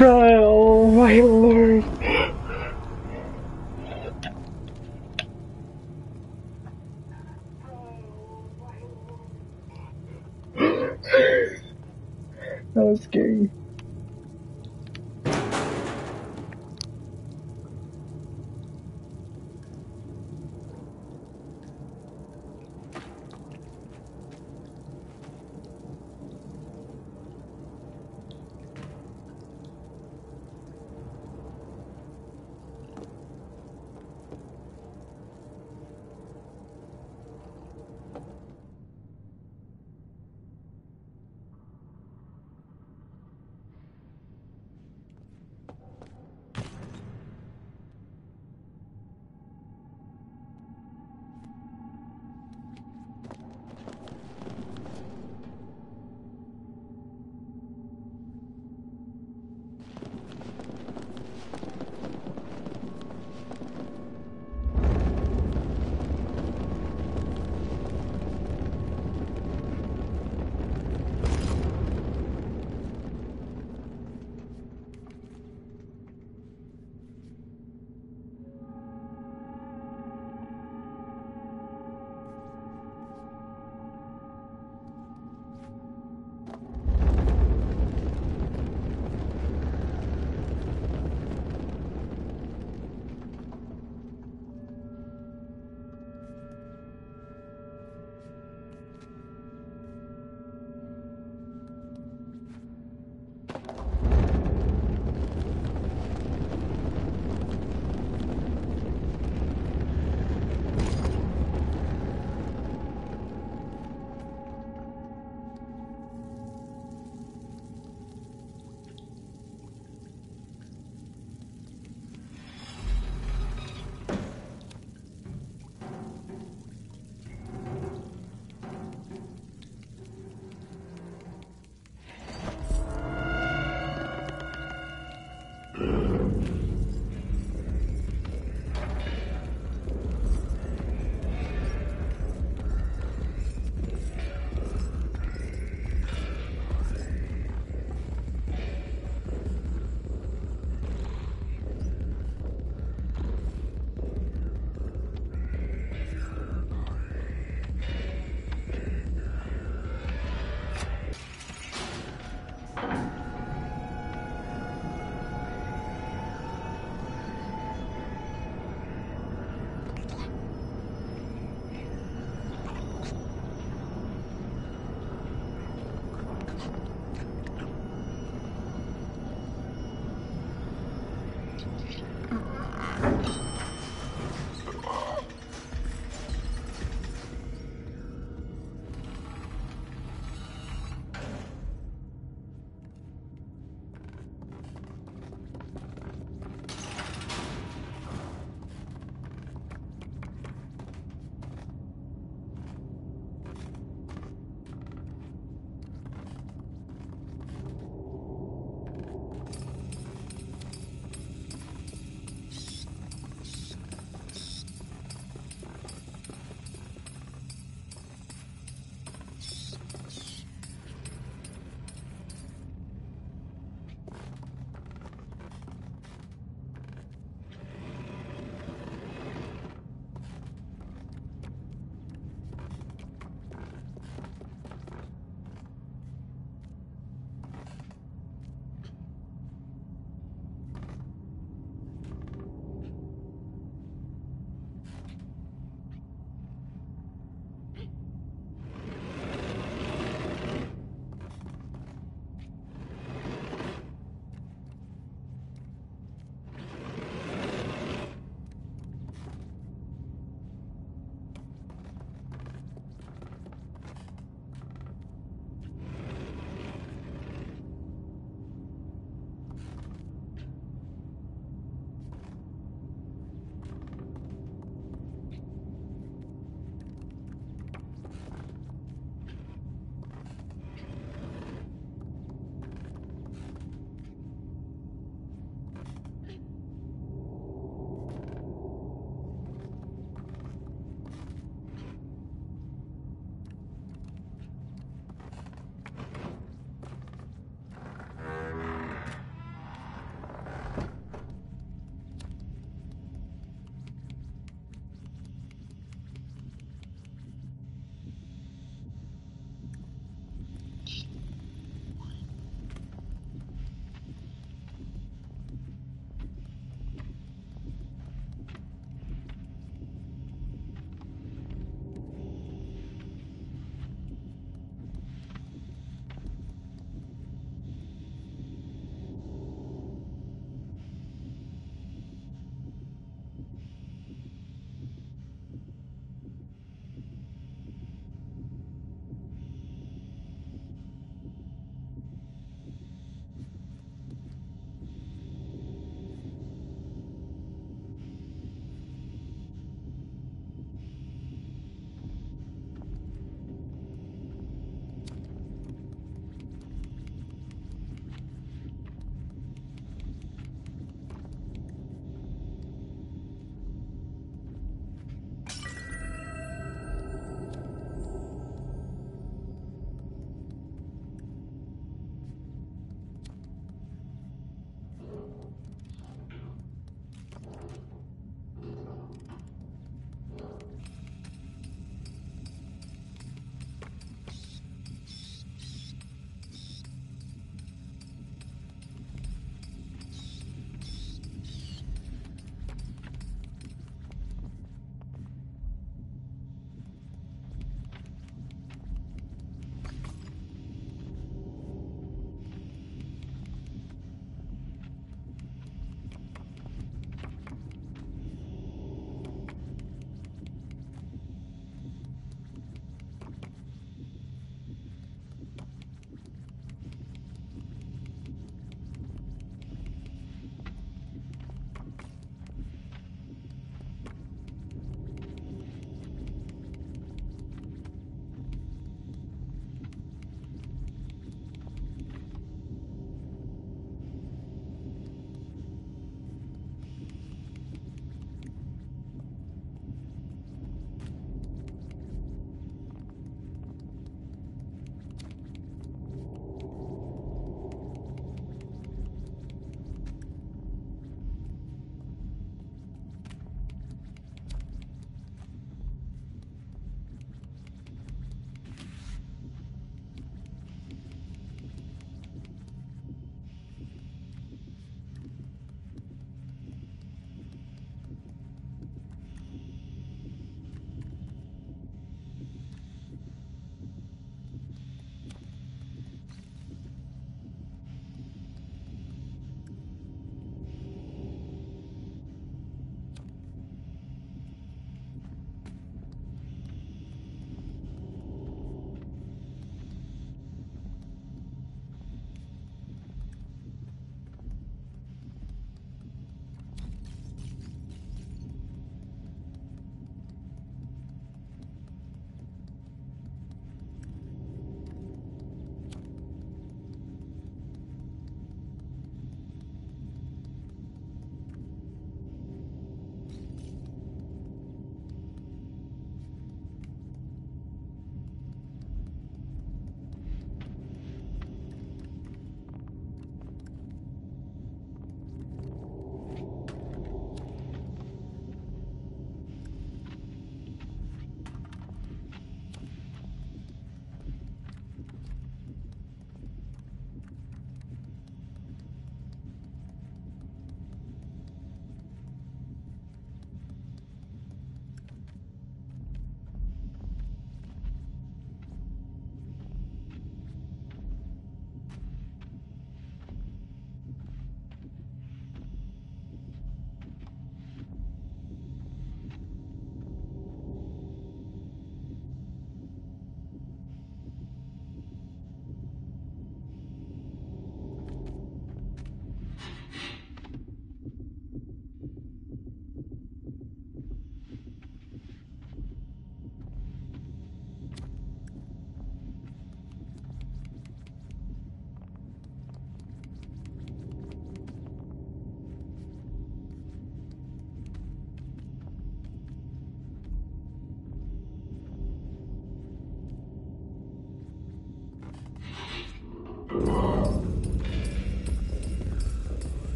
Oh my lord.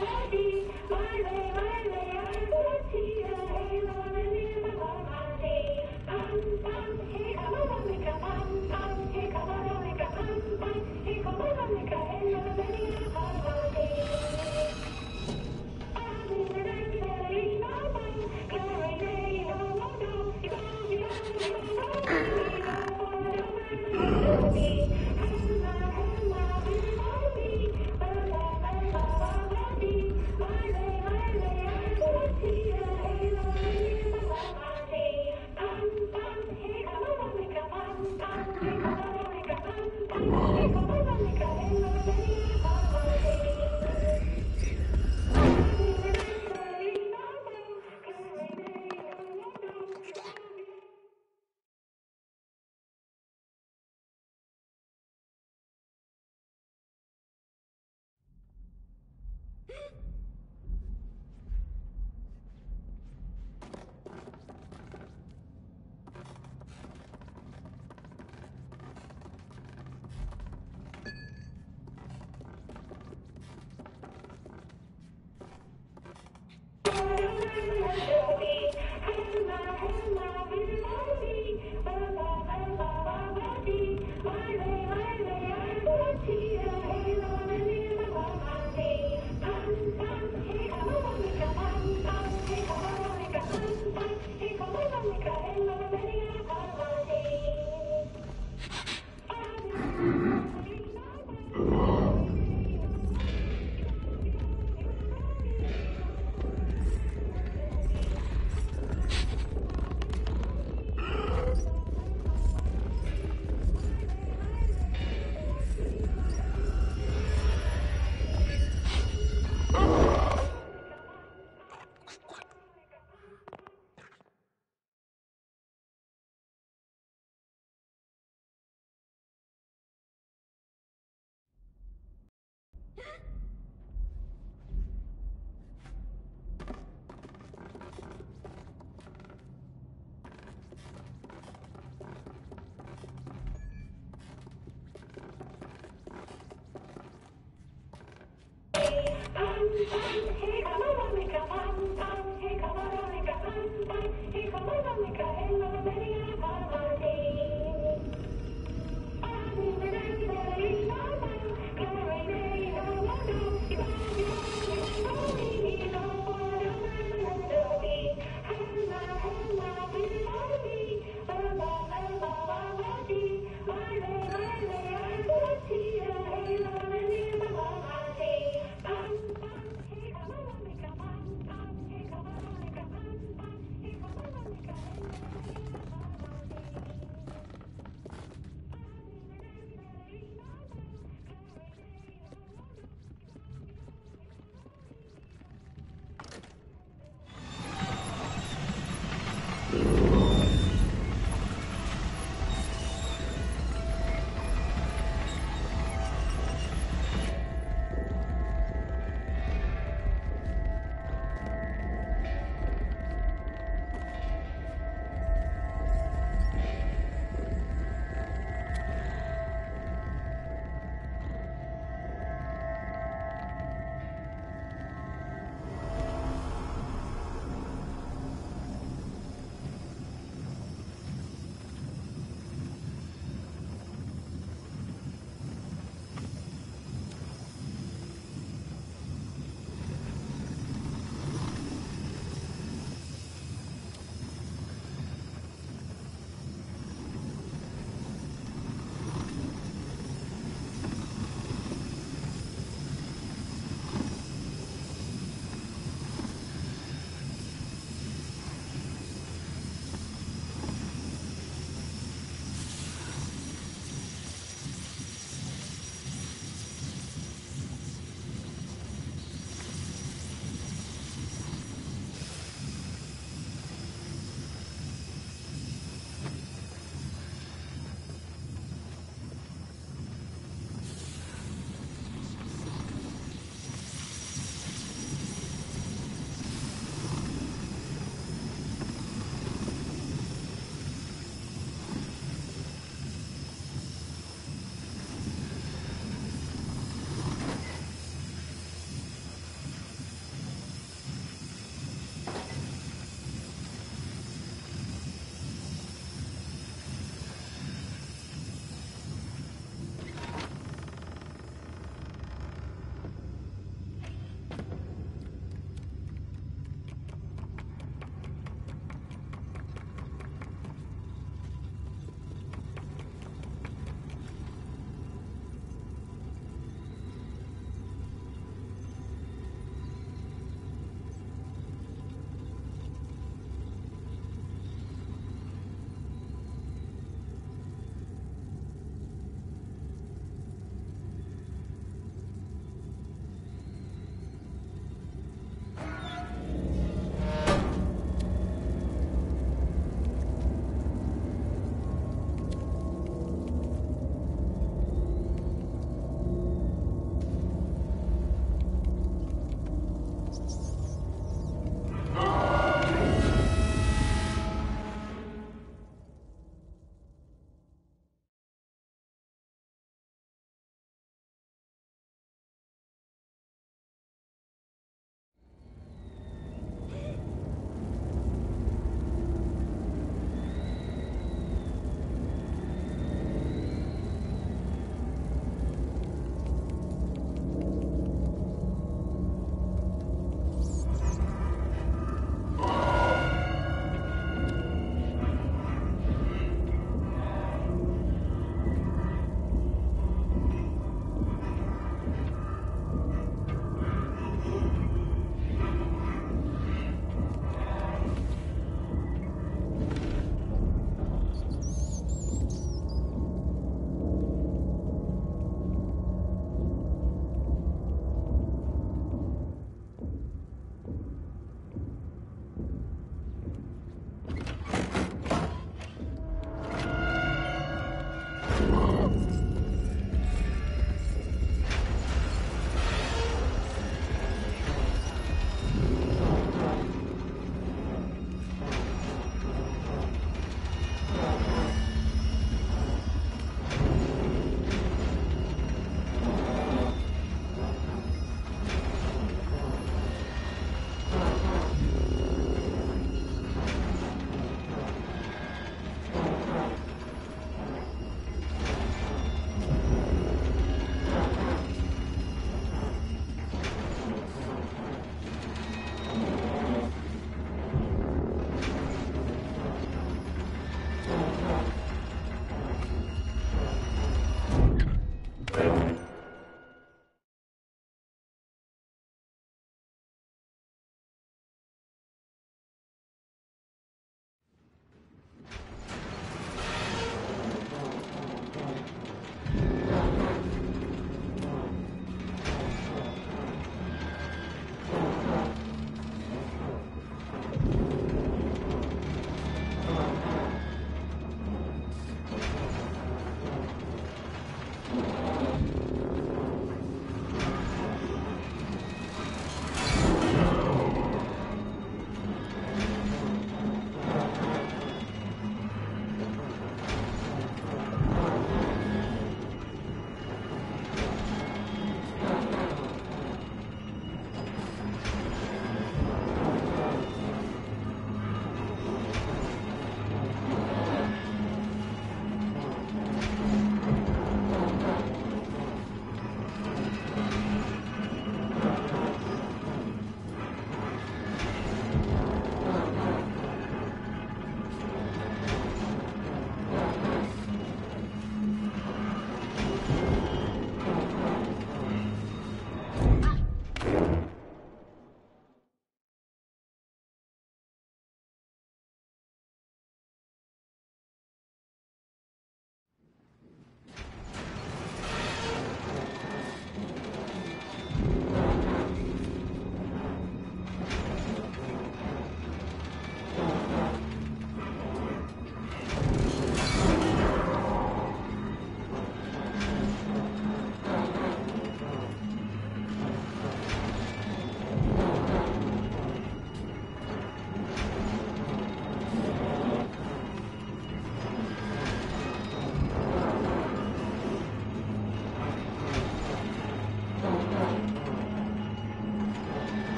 baby.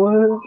我